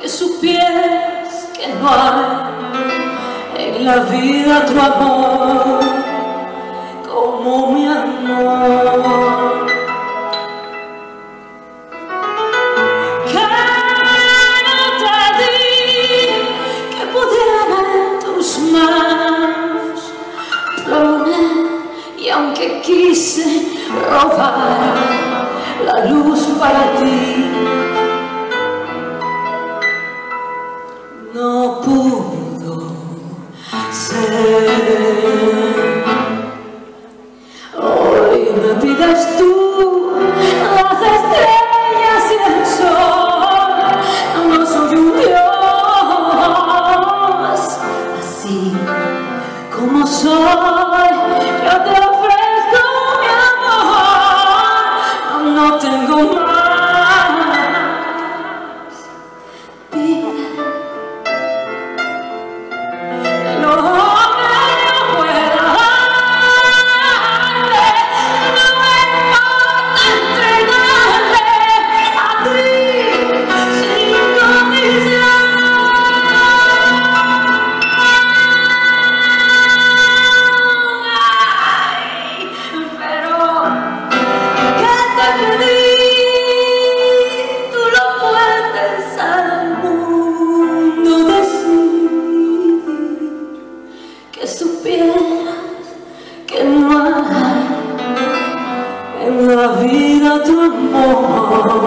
que supieras que no hay en la vida otro amor como mi amor. Que no te di que pudiera ver tus manos flores y aunque quise robar la luz para ti. Hoy me pides tú las estrellas y el sol, no soy un dios, así como soy, yo te trước mồ